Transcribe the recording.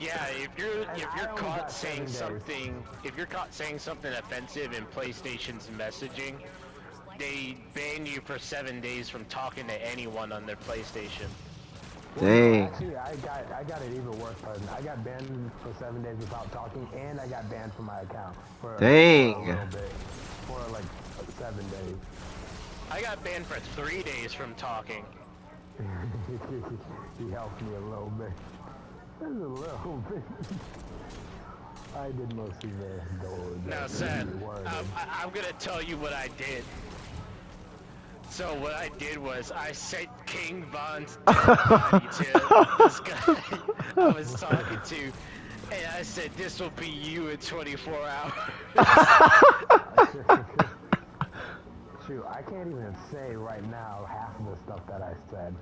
Yeah, if you're And if you're only caught saying seven days. something, if you're caught saying something offensive in PlayStation's messaging, they ban you for seven days from talking to anyone on their PlayStation. Dang. Actually, I got I got it even worse, cousin. I got banned for seven days without talking, and I got banned from my account for, Dang. for a little bit, for like seven days. I got banned for three days from talking. he helped me a little bit. Just a little bit. I did mostly the door. Now, Seth, um, I, I'm gonna tell you what I did. So what I did was I sent King Von's dead body to this guy I was talking to, and I said, "This will be you in 24 hours." Shoot, I can't even say right now half of the stuff that I said.